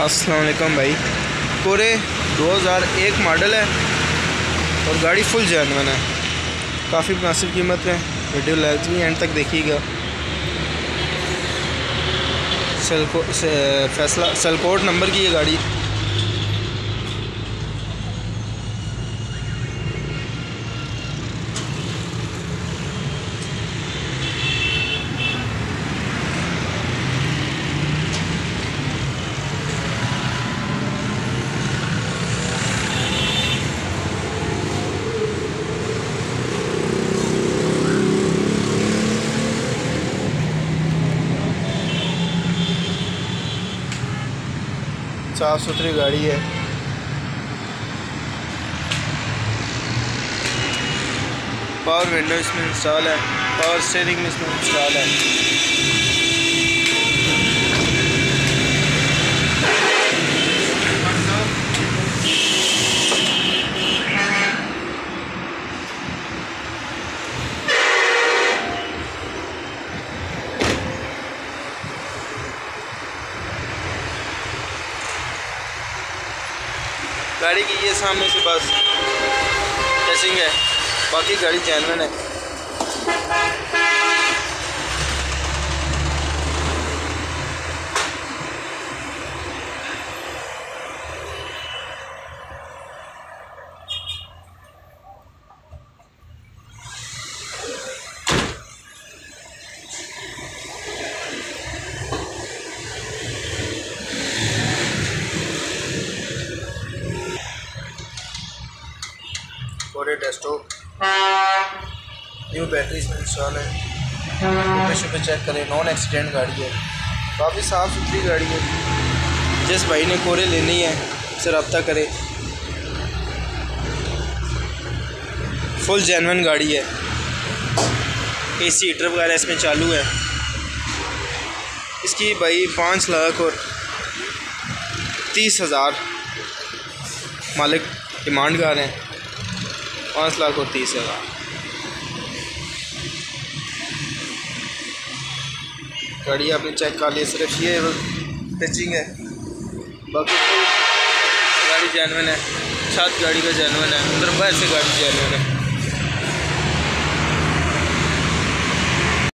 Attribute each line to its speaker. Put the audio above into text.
Speaker 1: अस्सलाम वालेकुम भाई। कोरे 2001 मॉडल है और गाड़ी फुल जैनवन है। काफ़ी मुनासिब कीमत में वीडियो लाजमी एंड तक देखिएगा। सेलको से, फैसला सेलकोट नंबर की ये गाड़ी। साफ़ सुथरी गाड़ी है। पावर विंडो इसमें इंस्टॉल है। पावर स्टेयरिंग में इसमें इंस्टॉल है। गाड़ी की ये सामने से बस। टचिंग है। बाकी गाड़ी जैनवन है। पूरे डेस्कटॉप न्यू बैटरी इसमें इंस्टॉल है। शुक्र शुक्र चेक करें नॉन एक्सीडेंट गाड़ी है। काफ़ी साफ़ सुथरी गाड़ी है। जिस भाई ने कोरे लेनी है उससे रब्ता करे। फुल जैनवन गाड़ी है। ए सी हीटर वगैरह इसमें चालू है। इसकी भाई पाँच लाख और तीस हज़ार मालिक डिमांड कर रहे हैं। पाँच लाख और तीस हज़ार। गाड़ी आपने चेक कर लिया सिर्फ़ ये टचिंग है। बाकी तो गाड़ी जैनवन है, छत गाड़ी का जैनवन है, अंदर बाहर से गाड़ी जैनवन है।